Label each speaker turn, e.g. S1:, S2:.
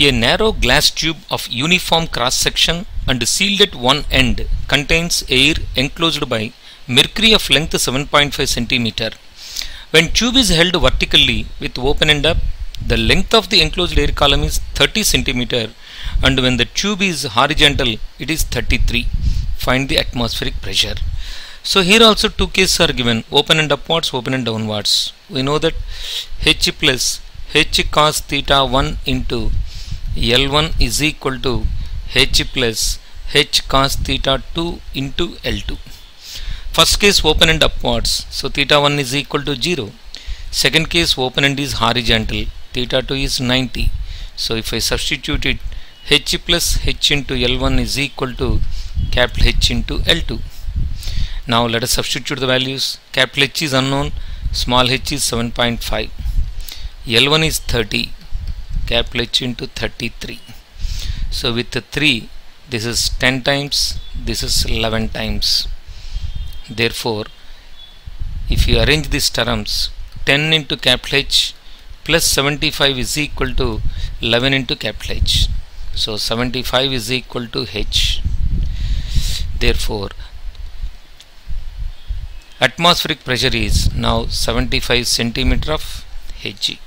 S1: A narrow glass tube of uniform cross section and sealed at one end contains air enclosed by mercury of length 7.5 cm. When tube is held vertically with open end up, the length of the enclosed air column is 30 cm and when the tube is horizontal it is 33. Find the atmospheric pressure. So here also two cases are given open and upwards, open and downwards. We know that H plus H cos theta 1 into L1 is equal to H plus H cos theta 2 into L2. First case open end upwards, so theta 1 is equal to 0. Second case open end is horizontal, theta 2 is 90. So if I substitute it, H plus H into L1 is equal to capital H into L2. Now let us substitute the values. Capital H is unknown, small h is 7.5. L1 is 30, H into 33. So with the 3, this is 10 times, this is 11 times. Therefore, if you arrange these terms, 10 into capital H plus 75 is equal to 11 into capital H. So 75 is equal to H. Therefore, atmospheric pressure is now 75 centimeter of Hg.